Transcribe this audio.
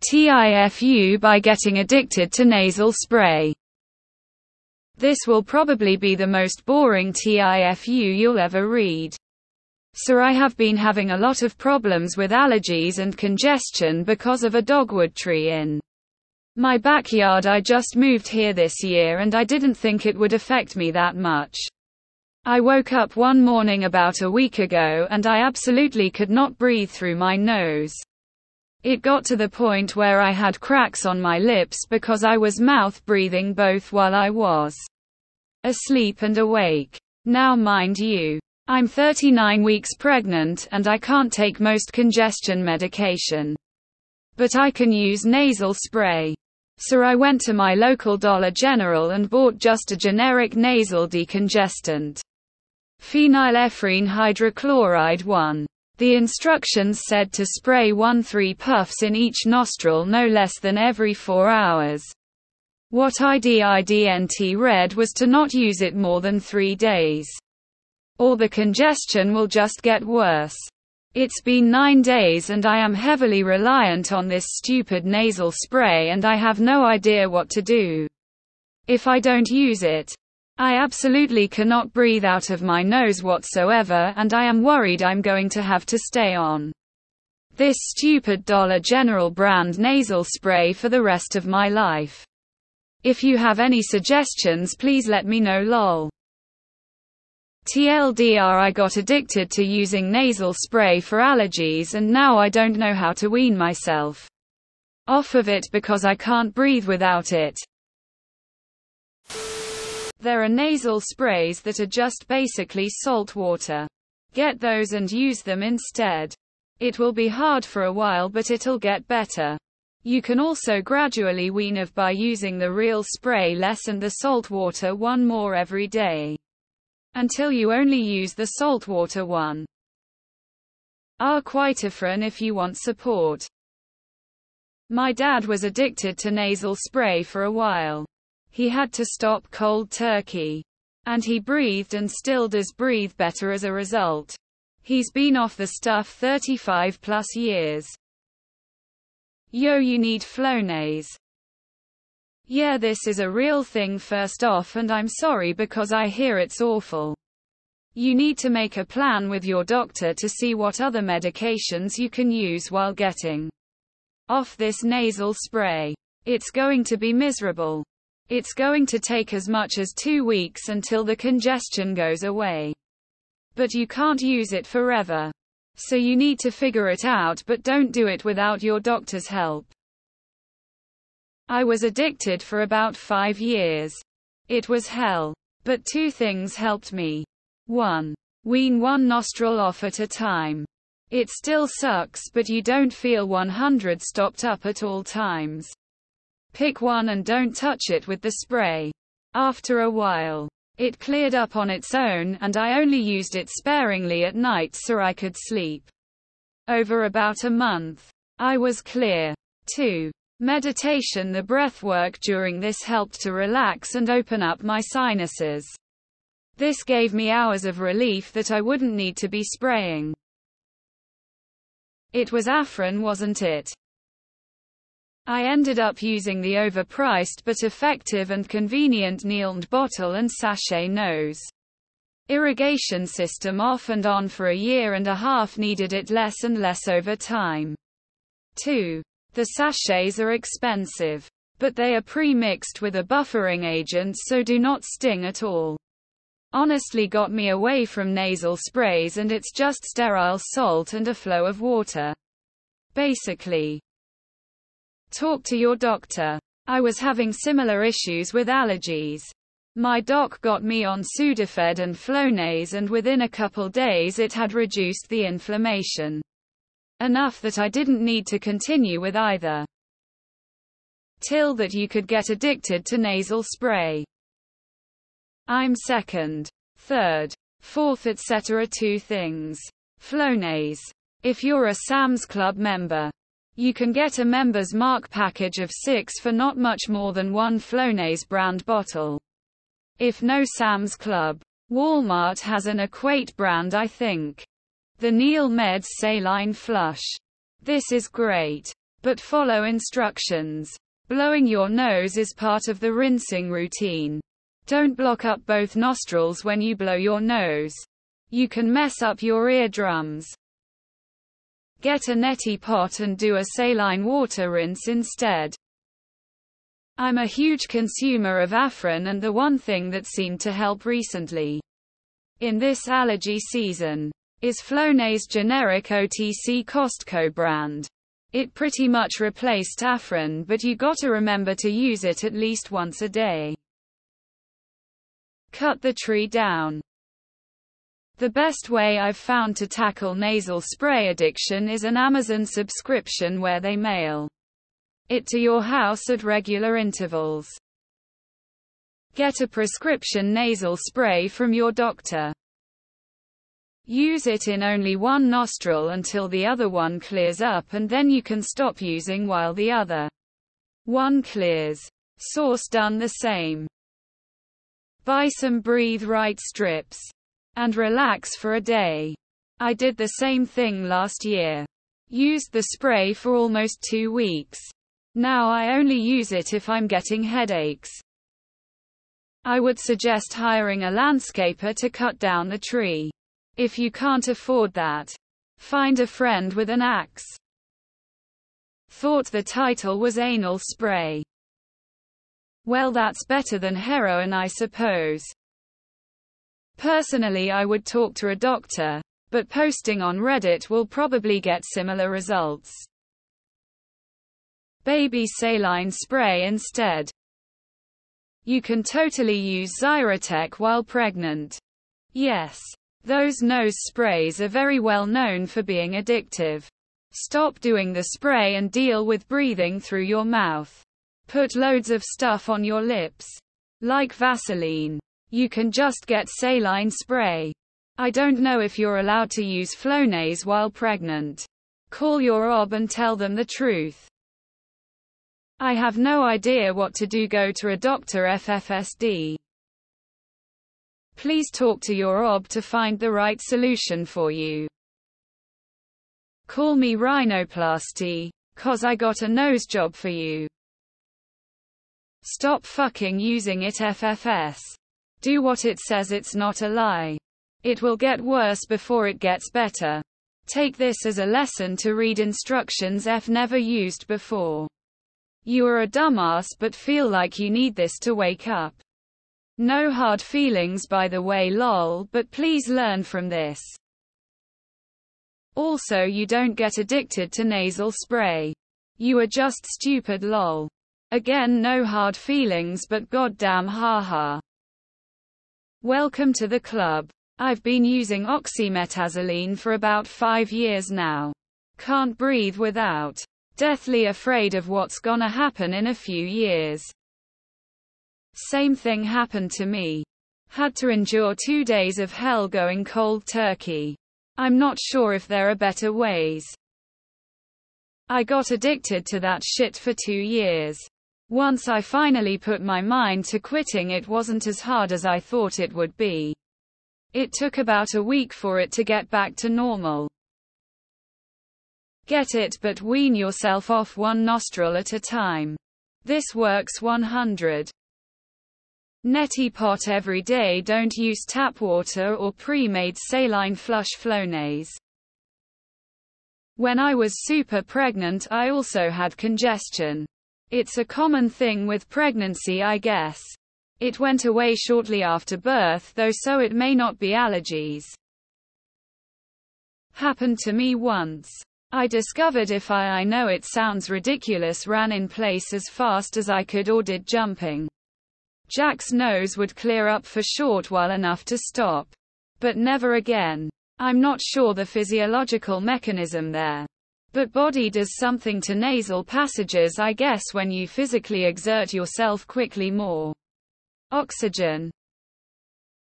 TIFU by getting addicted to nasal spray. This will probably be the most boring TIFU you'll ever read. Sir, I have been having a lot of problems with allergies and congestion because of a dogwood tree in my backyard. I just moved here this year and I didn't think it would affect me that much. I woke up one morning about a week ago and I absolutely could not breathe through my nose. It got to the point where I had cracks on my lips because I was mouth breathing both while I was asleep and awake. Now mind you, I'm 39 weeks pregnant and I can't take most congestion medication. But I can use nasal spray. So I went to my local Dollar General and bought just a generic nasal decongestant. Phenylephrine hydrochloride 1. The instructions said to spray 1-3 puffs in each nostril no less than every 4 hours. What IDIDNT read was to not use it more than 3 days. Or the congestion will just get worse. It's been 9 days and I am heavily reliant on this stupid nasal spray and I have no idea what to do. If I don't use it, I absolutely cannot breathe out of my nose whatsoever and I am worried I'm going to have to stay on this stupid Dollar General brand nasal spray for the rest of my life. If you have any suggestions please let me know lol. TLDR I got addicted to using nasal spray for allergies and now I don't know how to wean myself off of it because I can't breathe without it. There are nasal sprays that are just basically salt water. Get those and use them instead. It will be hard for a while but it'll get better. You can also gradually wean off by using the real spray less and the salt water one more every day. Until you only use the salt water one. Ah, Arquitofran if you want support. My dad was addicted to nasal spray for a while. He had to stop cold turkey. And he breathed and still does breathe better as a result. He's been off the stuff 35 plus years. Yo, you need Flonase. Yeah, this is a real thing first off, and I'm sorry because I hear it's awful. You need to make a plan with your doctor to see what other medications you can use while getting off this nasal spray. It's going to be miserable. It's going to take as much as two weeks until the congestion goes away. But you can't use it forever. So you need to figure it out but don't do it without your doctor's help. I was addicted for about five years. It was hell. But two things helped me. 1. Wean one nostril off at a time. It still sucks but you don't feel 100 stopped up at all times. Pick one and don't touch it with the spray. After a while, it cleared up on its own, and I only used it sparingly at night so I could sleep. Over about a month, I was clear. 2. Meditation The breath work during this helped to relax and open up my sinuses. This gave me hours of relief that I wouldn't need to be spraying. It was Afrin, wasn't it? I ended up using the overpriced but effective and convenient NeilMed bottle and sachet nose irrigation system off and on for a year and a half needed it less and less over time. 2. The sachets are expensive. But they are pre-mixed with a buffering agent so do not sting at all. Honestly got me away from nasal sprays and it's just sterile salt and a flow of water. Basically. Talk to your doctor. I was having similar issues with allergies. My doc got me on Sudafed and Flonase and within a couple days it had reduced the inflammation. Enough that I didn't need to continue with either. Till that you could get addicted to nasal spray. I'm second, third, fourth etc. Two things. Flonase. If you're a Sam's Club member, you can get a member's mark package of six for not much more than one Flonase brand bottle. If no Sam's Club, Walmart has an Equate brand I think. The NeilMed Saline Flush. This is great. But follow instructions. Blowing your nose is part of the rinsing routine. Don't block up both nostrils when you blow your nose. You can mess up your eardrums. Get a neti pot and do a saline water rinse instead. I'm a huge consumer of Afrin and the one thing that seemed to help recently in this allergy season is Flonase generic OTC Costco brand. It pretty much replaced Afrin but you gotta remember to use it at least once a day. Cut the tree down. The best way I've found to tackle nasal spray addiction is an Amazon subscription where they mail it to your house at regular intervals. Get a prescription nasal spray from your doctor. Use it in only one nostril until the other one clears up and then you can stop using while the other one clears. Source done the same. Buy some breathe right strips and relax for a day. I did the same thing last year. Used the spray for almost two weeks. Now I only use it if I'm getting headaches. I would suggest hiring a landscaper to cut down the tree. If you can't afford that, find a friend with an axe. Thought the title was anal spray. Well, that's better than heroin, I suppose. Personally, I would talk to a doctor, but posting on Reddit will probably get similar results. Baby saline spray instead. You can totally use Zyrtec while pregnant. Yes. Those nose sprays are very well known for being addictive. Stop doing the spray and deal with breathing through your mouth. Put loads of stuff on your lips. Like Vaseline. You can just get saline spray. I don't know if you're allowed to use Flonase while pregnant. Call your OB and tell them the truth. I have no idea what to do. Go to a doctor FFSD. Please talk to your OB to find the right solution for you. Call me rhinoplasty, cause I got a nose job for you. Stop fucking using it FFS. Do what it says it's not a lie. It will get worse before it gets better. Take this as a lesson to read instructions F never used before. You are a dumbass but feel like you need this to wake up. No hard feelings by the way lol, but please learn from this. Also you don't get addicted to nasal spray. You are just stupid lol. Again no hard feelings but goddamn haha. Welcome to the club. I've been using oxymetazoline for about five years now. Can't breathe without. Deathly afraid of what's gonna happen in a few years. Same thing happened to me. Had to endure two days of hell going cold turkey. I'm not sure if there are better ways. I got addicted to that shit for two years. Once I finally put my mind to quitting, it wasn't as hard as I thought it would be. It took about a week for it to get back to normal. Get it but wean yourself off one nostril at a time. This works 100. Neti pot every day don't use tap water or pre-made saline flush Flonase. When I was super pregnant I also had congestion. It's a common thing with pregnancy I guess. It went away shortly after birth though so it may not be allergies. Happened to me once. I discovered if I I know it sounds ridiculous ran in place as fast as I could or did jumping. Jack's nose would clear up for short while enough to stop. But never again. I'm not sure the physiological mechanism there. But body does something to nasal passages I guess when you physically exert yourself quickly more. Oxygen.